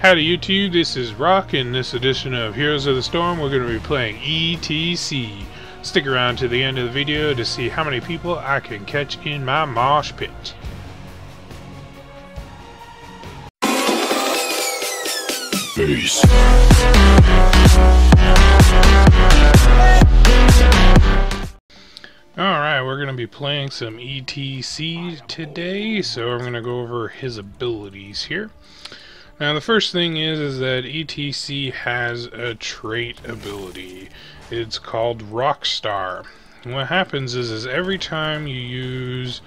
Howdy YouTube, this is Rock. In this edition of Heroes of the Storm, we're going to be playing ETC. Stick around to the end of the video to see how many people I can catch in my mosh pit. Peace. Alright, we're going to be playing some ETC today, so I'm going to go over his abilities here. Now the first thing is, is that ETC has a trait ability. It's called Rockstar. And what happens is, is every time you use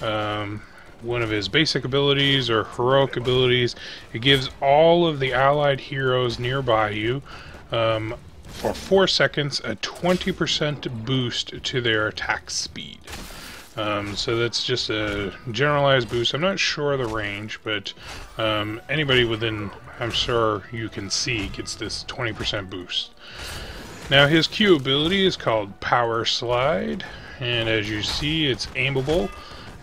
um, one of his basic abilities or heroic abilities, it gives all of the allied heroes nearby you um, for 4 seconds a 20% boost to their attack speed. Um, so that's just a generalized boost. I'm not sure the range, but um, anybody within, I'm sure you can see, gets this 20% boost. Now his Q ability is called Power Slide, and as you see, it's aimable.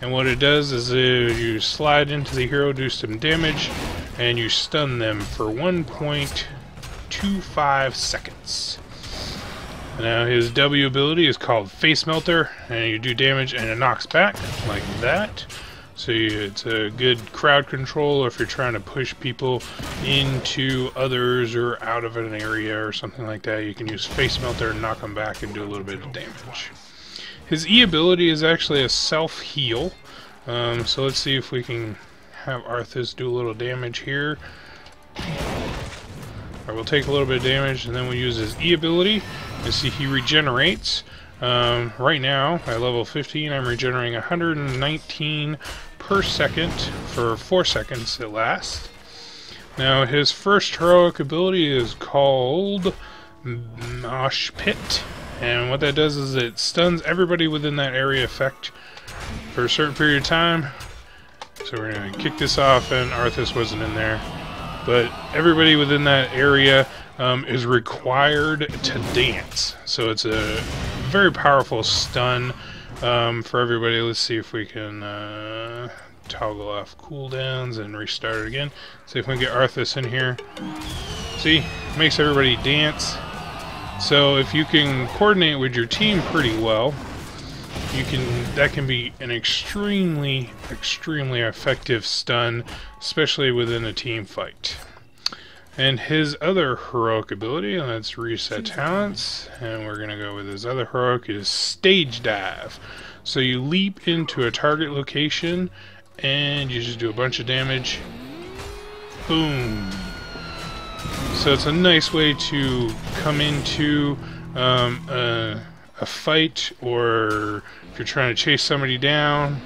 And what it does is uh, you slide into the hero, do some damage, and you stun them for 1.25 seconds. Now his W ability is called Face Melter, and you do damage and it knocks back, like that. So you, it's a good crowd control if you're trying to push people into others or out of an area or something like that. You can use Face Melter and knock them back and do a little bit of damage. His E ability is actually a self-heal. Um, so let's see if we can have Arthas do a little damage here. I will take a little bit of damage and then we'll use his E ability. You see he regenerates. Um, right now, at level 15, I'm regenerating 119 per second for 4 seconds at last. Now, his first heroic ability is called Mosh Pit. And what that does is it stuns everybody within that area effect for a certain period of time. So we're going to kick this off, and Arthas wasn't in there. But everybody within that area um, is required to dance. So it's a very powerful stun um, for everybody. Let's see if we can uh, toggle off cooldowns and restart it again. See if we can get Arthas in here. See, makes everybody dance. So if you can coordinate with your team pretty well, you can that can be an extremely, extremely effective stun, especially within a team fight. And his other heroic ability, let's reset talents, and we're going to go with his other heroic, is Stage Dive. So you leap into a target location, and you just do a bunch of damage. Boom. So it's a nice way to come into um, a, a fight, or if you're trying to chase somebody down,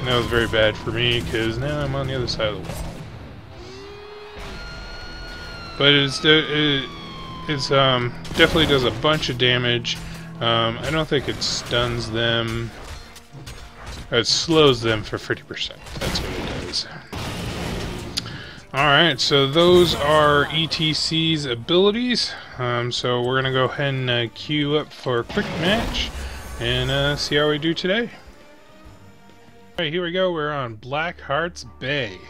And that was very bad for me because now I'm on the other side of the wall. But it's it, it's um definitely does a bunch of damage. Um, I don't think it stuns them. It slows them for 50%. That's what it does. Alright, so those are ETC's abilities. Um, so we're going to go ahead and uh, queue up for a quick match and uh, see how we do today. Alright, here we go. We're on Blackheart's Bay.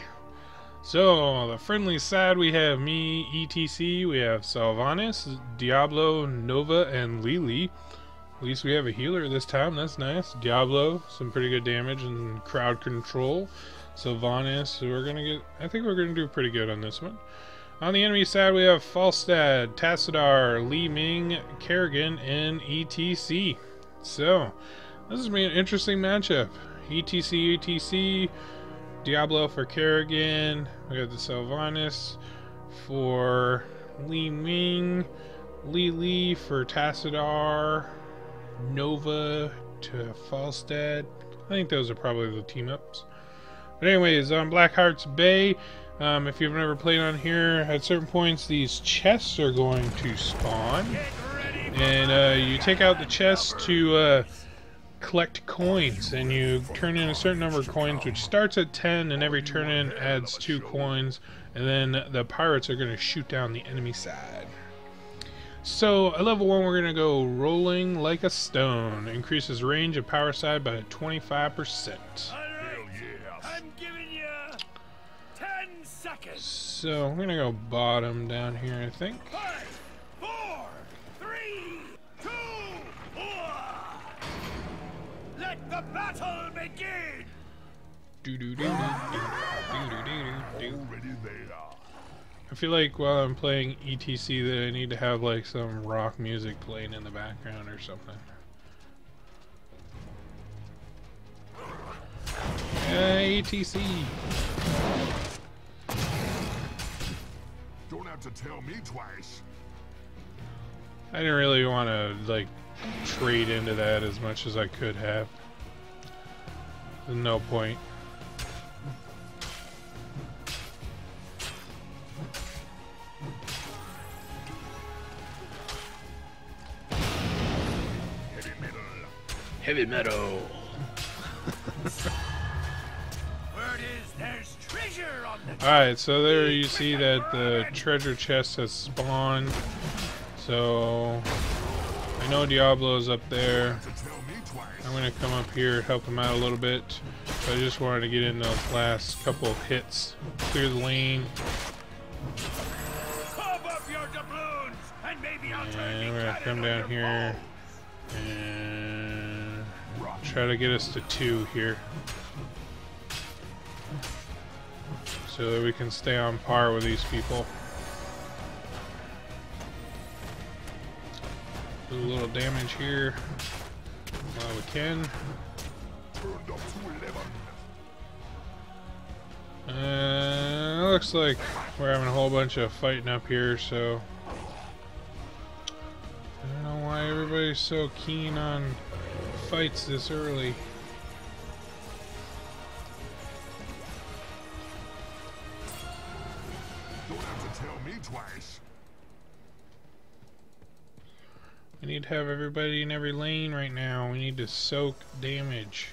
So, on the friendly side, we have me, ETC, we have Sylvanas, Diablo, Nova, and Li Li. At least we have a healer this time, that's nice. Diablo, some pretty good damage and crowd control. Sylvanas, we're gonna get, I think we're gonna do pretty good on this one. On the enemy side, we have Falstad, Tassadar, Li Ming, Kerrigan, and ETC. So, this is to be an interesting matchup. ETC, ETC, Diablo for Kerrigan. We got the Sylvanas for Li Ming, Li Li for Tassadar, Nova to Falstad. I think those are probably the team ups. But anyways, on Blackheart's Bay, um, if you've never played on here, at certain points these chests are going to spawn. And uh, you take out the chests to uh, collect coins and you turn in a certain number of coins which starts at 10 and every turn in adds 2 coins and then the pirates are going to shoot down the enemy side. So at level 1 we're going to go rolling like a stone. Increases range of Power Slide by 25%. So I'm gonna go bottom down here, I think. Five, four, three, two, one. Let the battle begin. Do do do do do do do do. Already there. I feel like while I'm playing ETC that I need to have like some rock music playing in the background or something. Yeah, ETC. Don't have to tell me twice. I didn't really want to like trade into that as much as I could have. There's no point. Heavy metal. Heavy metal. Word is there's treasure on the. Alright, so there you see that the treasure chest has spawned. So I know Diablo's up there. I'm gonna come up here, help him out a little bit. I just wanted to get in those last couple of hits, clear the lane, up your doubloons, and maybe I'll and we're gonna come down here and try to get us to two here. So that we can stay on par with these people. Do a little damage here while we can. Turned up to 11. Uh, looks like we're having a whole bunch of fighting up here, so I don't know why everybody's so keen on fights this early. Don't have to tell me twice. We need to have everybody in every lane right now. We need to soak damage.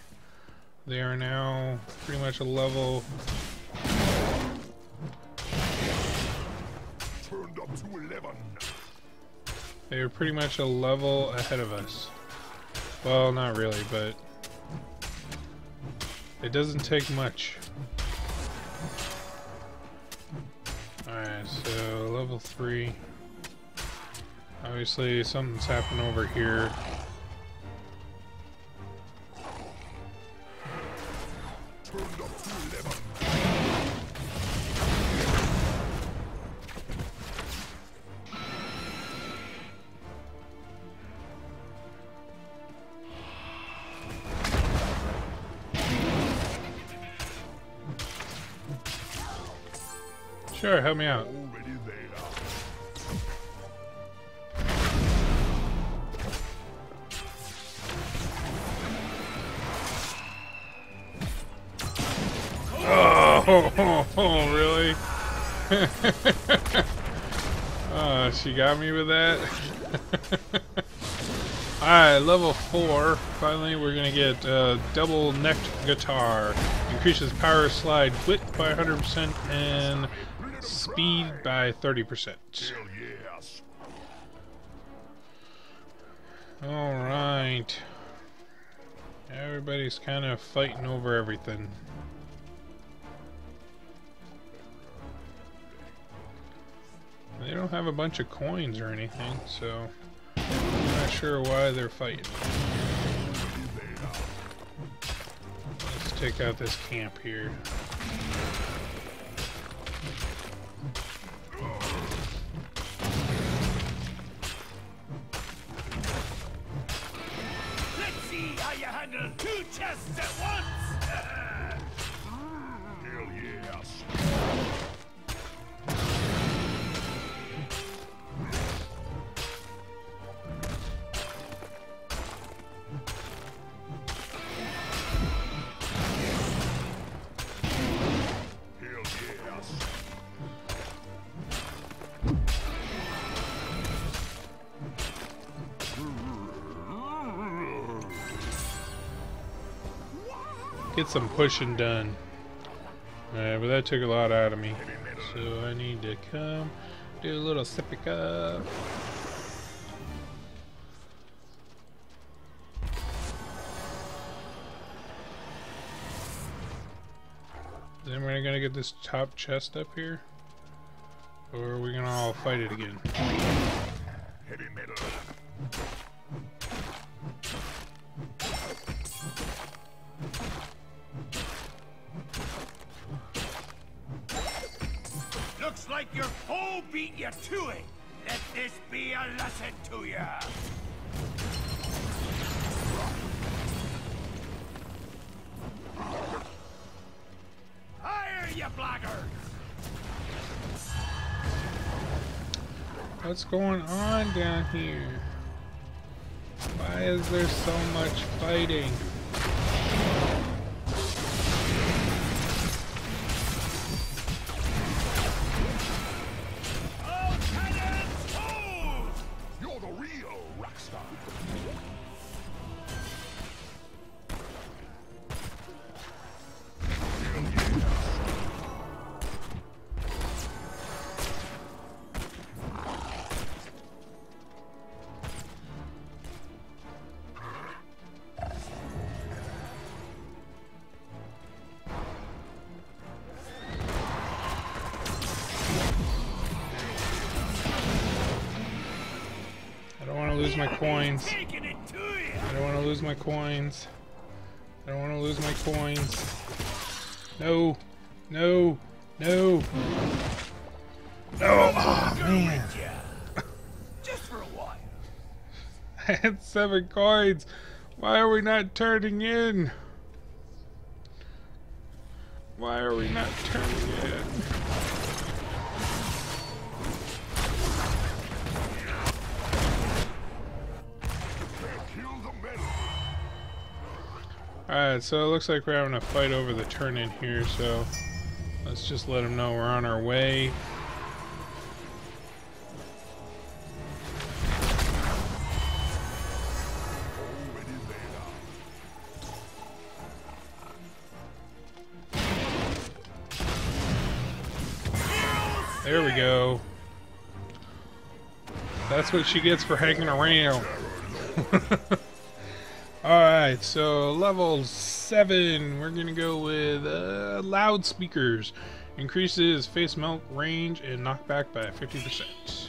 They are now pretty much a level. Turned up to 11. They are pretty much a level ahead of us. Well, not really, but it doesn't take much. Alright, so level 3. Obviously, something's happened over here. Turned up to 11. Sure, help me out. Oh, really? uh, she got me with that. Alright, level 4. Finally, we're gonna get uh, double necked guitar. Increases power slide width by 100% and speed by 30%. Hell yes. Alright. Everybody's kind of fighting over everything. They don't have a bunch of coins or anything, so I'm not sure why they're fighting. Let's take out this camp here. Let's see how you handle two chests at once. Get some pushing done. Alright, but that took a lot out of me. So I need to come do a little sippy cup. Is anybody gonna get this top chest up here? Or are we gonna all fight it again? Heavy metal. Like your foe beat you to it. Let this be a lesson to you. Fire, you blackguards! What's going on down here? Why is there so much fighting? Lose my coins. I don't want to lose my coins. I don't want to lose my coins. No. No. No. No. Oh, man. Just for a while. I had seven coins. Why are we not turning in? Alright, so it looks like we're having a fight over the turn in here, so let's just let them know we're on our way. There. There we go. That's what she gets for hanging around. Alright, so level 7, we're gonna go with uh, loudspeakers. Increases face melt range and knockback by 50%.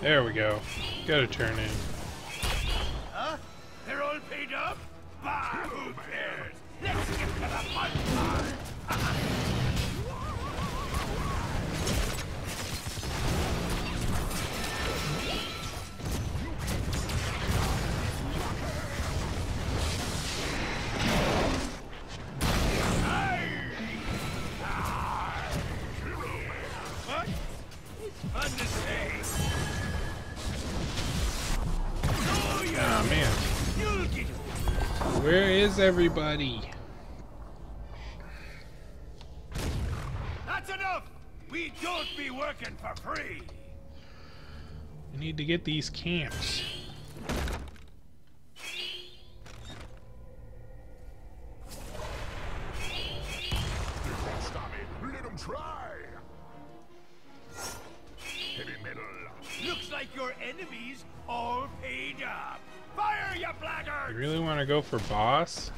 There we go. Gotta turn in. Is everybody? That's enough! We don't be working for free! We need to get these camps. They won't stop me. Let them try. Heavy metal. Looks like your enemies all paid up! You You really want to go for boss?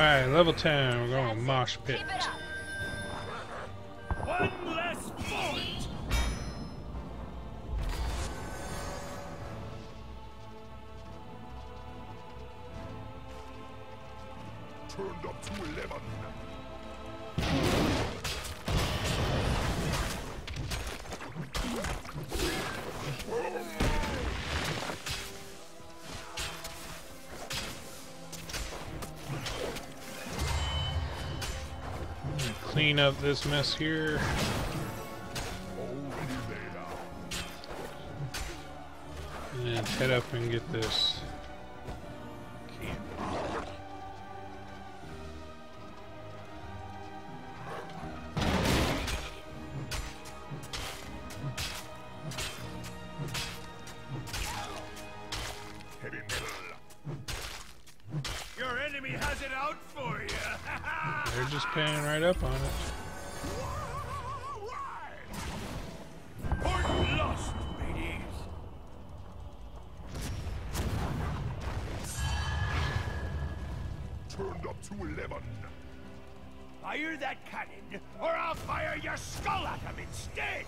Alright, level 10. We're going with Mosh Pit. Up this mess here. And head up and get this. Out for you. They're just paying right up on it. Port lost, mateys. Turned up to 11. Fire that cannon, or I'll fire your skull at him instead.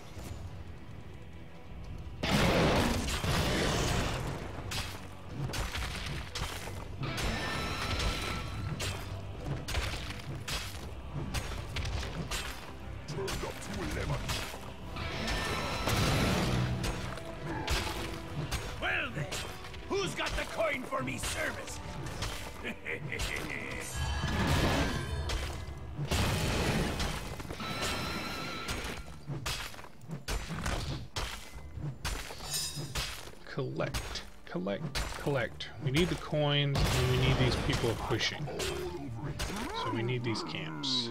Collect. Collect. Collect. We need the coins and we need these people pushing. So we need these camps.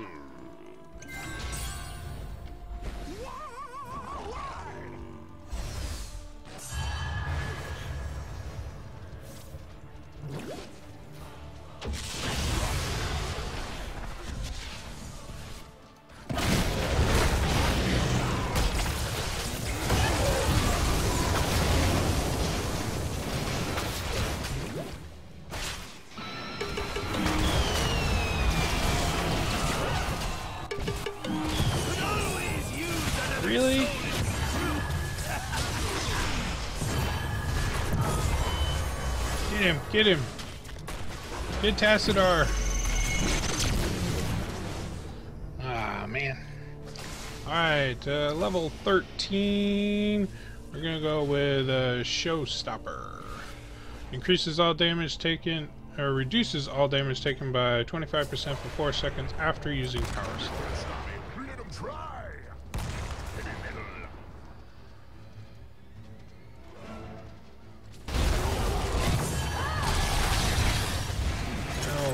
Get him, get Tassadar. Ah, man. Alright, uh, level 13. We're gonna go with uh, Showstopper. Increases all damage taken, or reduces all damage taken by 25% for 4 seconds after using Power Slap.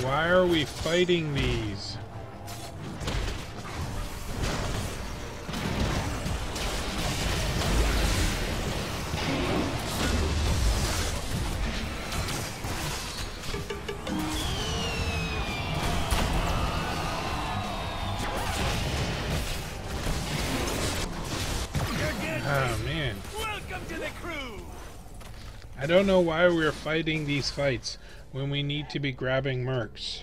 Why are we fighting these? Oh man. Welcome to the crew. I don't know why we're fighting these fights when we need to be grabbing mercs.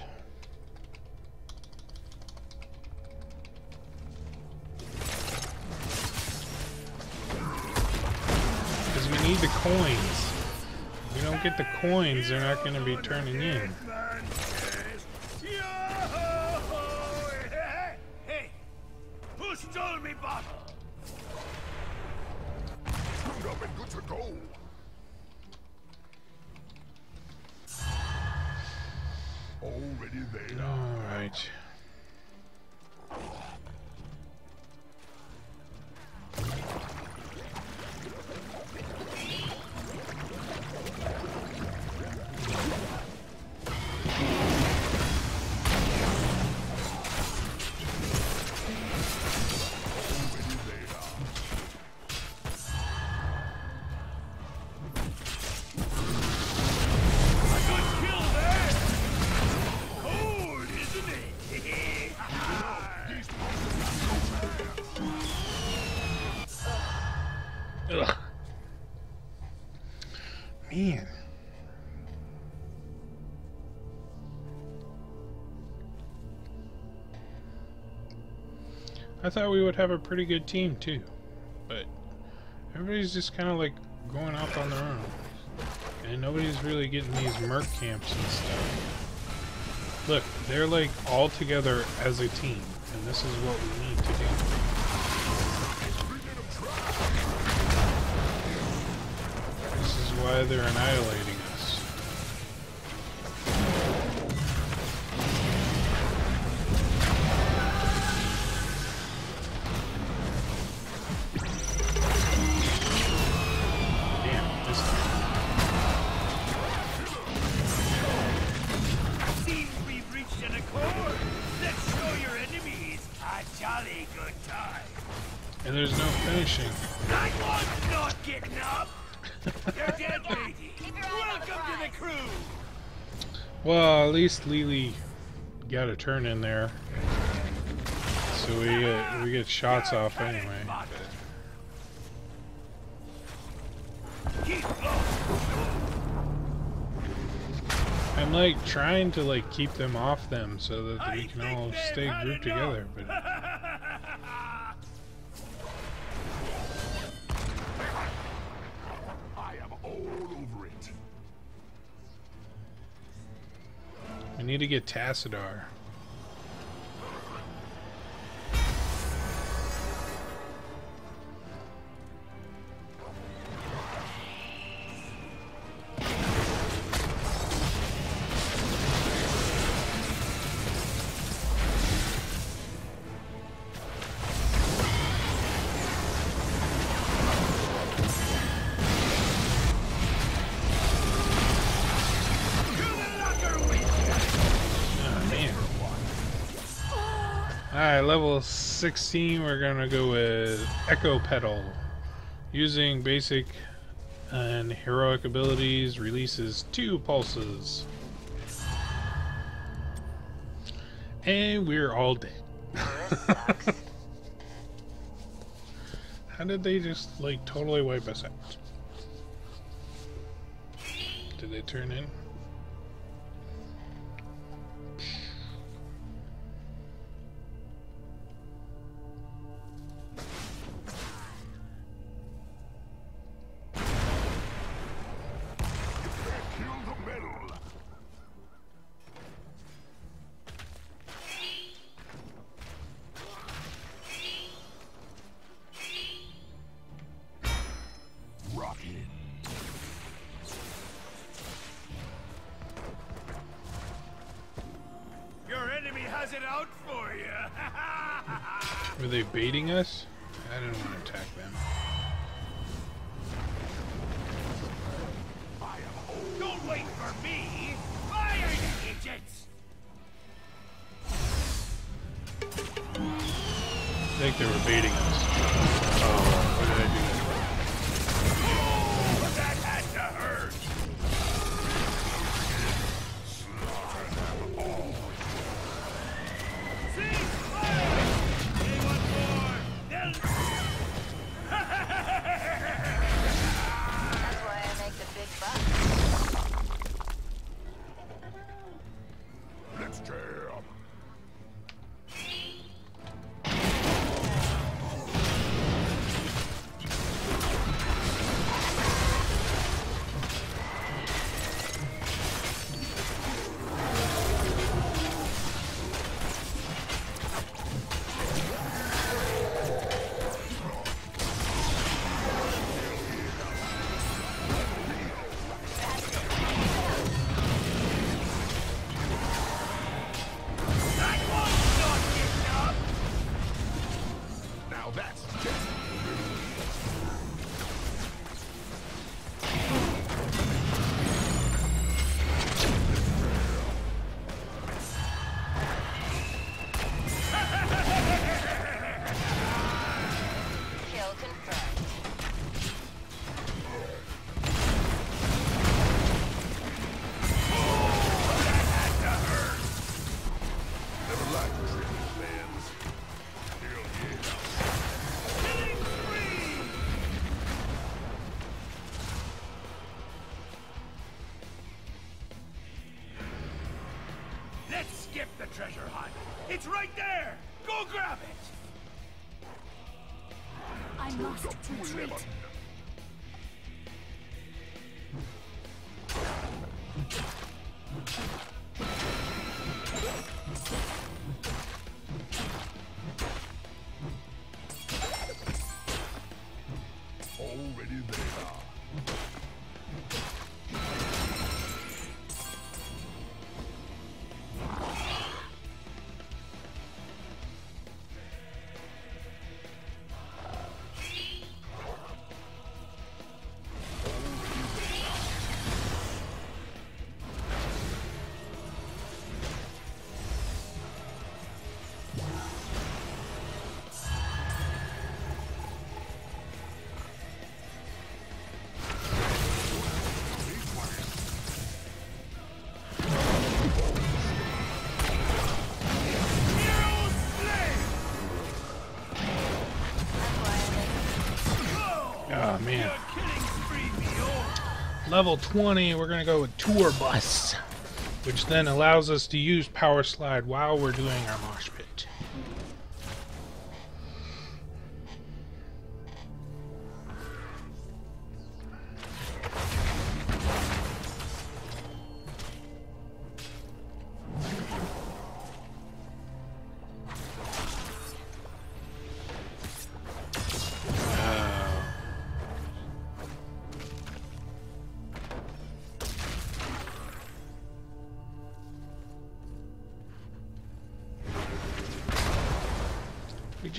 Because we need the coins. If we don't get the coins, they're not going to be turning in. Man, yes. Yo-ho! Hey, hey, who stole me bottle? Turned up and good to go. Already there. Alright. Good thought we would have a pretty good team too, but everybody's just kind of like going off on their own, and nobody's really getting these merc camps and stuff. Look, they're like all together as a team, and this is what we need to do. This is why they're annihilating Li Li got a turn in there, so we get we get shots off anyway. I'm like trying to like keep them off them so that we can all stay grouped together. But we need to get Tassadar. 16, we're gonna go with Echo Pedal. Using basic and heroic abilities, releases two pulses. And we're all dead. How did they just, like, totally wipe us out? Did they turn in? Were they baiting us? I didn't want skip the treasure hunt. It's right there. Go grab it. I must retreat. Level 20, we're gonna go with Tour Bus, which then allows us to use Power Slide while we're doing our mosh pit.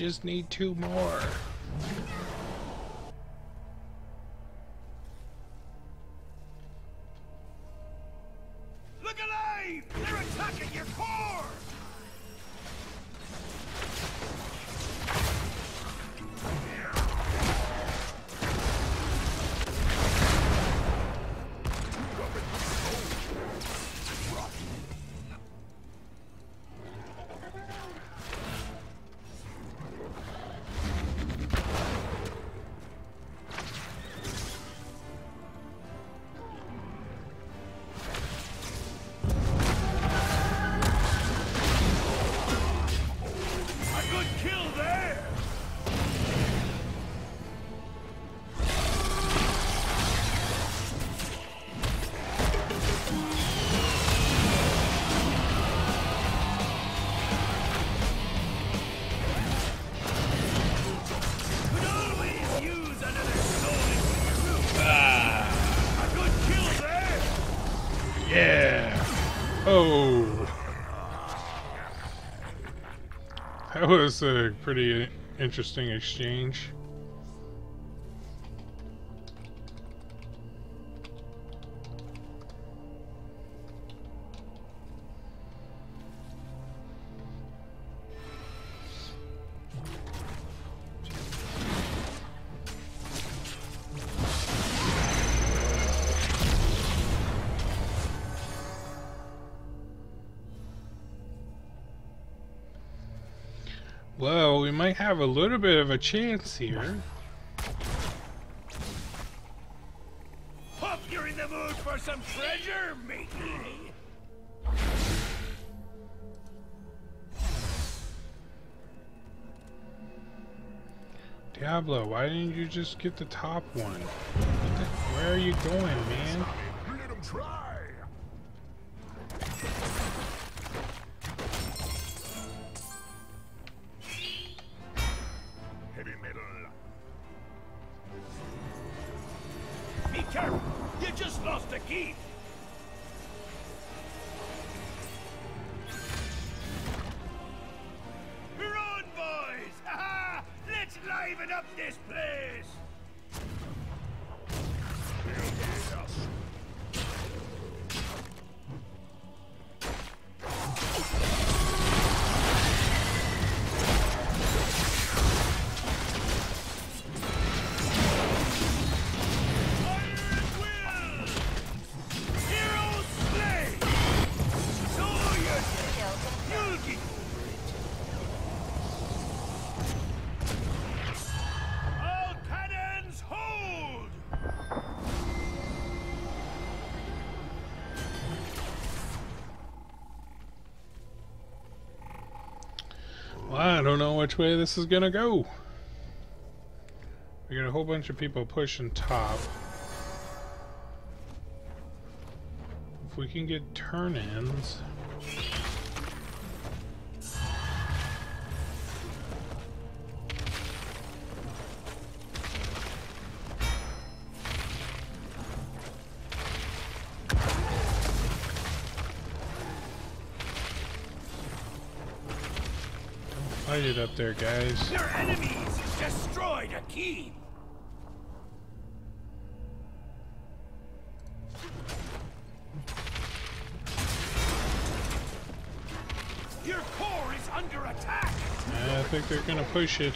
Just need two more. Look alive! They're attacking your core! That was a pretty interesting exchange. Have a little bit of a chance here. Hope you're in the mood for some treasure, matey! Diablo, why didn't you just get the top one? The- Where are you going, man? You just lost a key! Don't know which way this is gonna go. We got a whole bunch of people pushing top. If we can get turn-ins... It up there, guys. Your enemies destroyed a keep. Your core is under attack. I think they're gonna push it.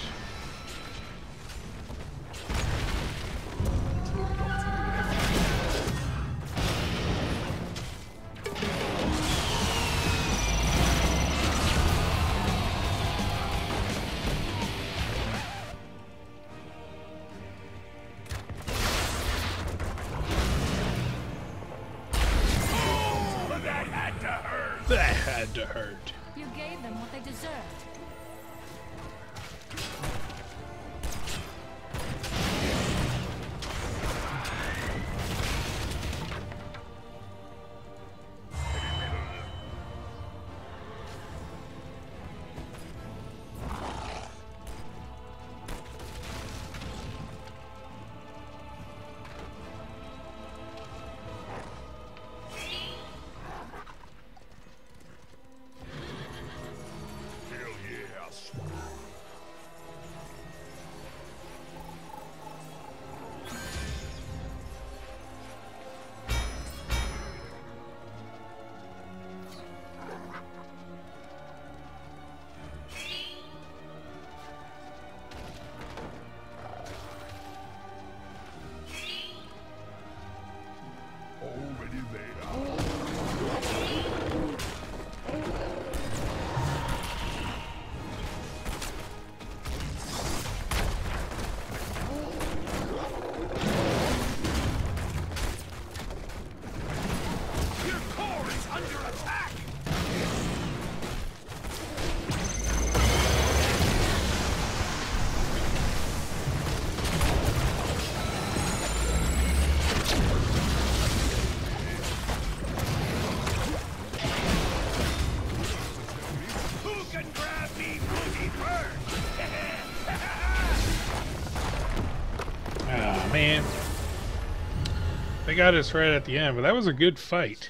Got us right at the end, but that was a good fight.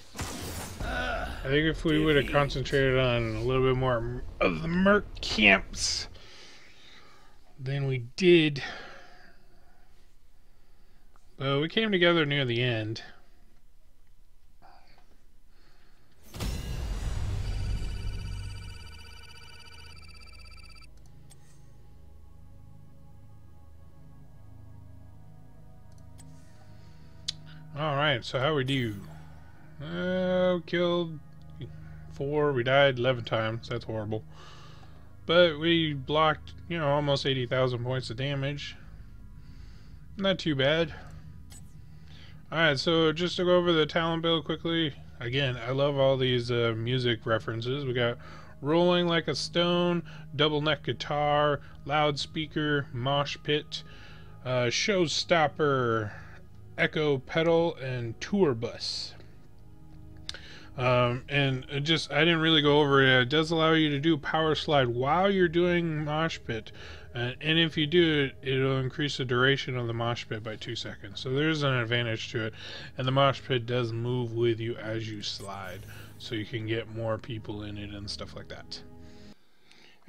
I think if we would have concentrated on a little bit more of the merc camps than we did. But we came together near the end. Alright, so how we do? Uh, killed four, we died 11 times, that's horrible. But we blocked, you know, almost 80,000 points of damage. Not too bad. Alright, so just to go over the talent build quickly. Again, I love all these uh, music references. We got Rolling Like a Stone, Double Neck Guitar, Loudspeaker, Mosh Pit, uh, Showstopper, Echo Pedal, and Tour Bus. Um, and just I didn't really go over it. It does allow you to do power slide while you're doing mosh pit, and, and if you do it, it'll increase the duration of the mosh pit by two seconds. So there's an advantage to it, and the mosh pit does move with you as you slide, so you can get more people in it and stuff like that.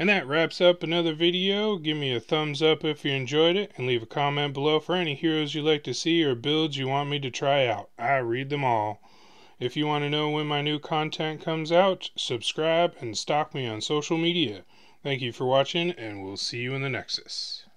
And that wraps up another video. Give me a thumbs up if you enjoyed it, and leave a comment below for any heroes you'd like to see or builds you want me to try out. I read them all. If you want to know when my new content comes out, subscribe and stalk me on social media. Thank you for watching, and we'll see you in the Nexus.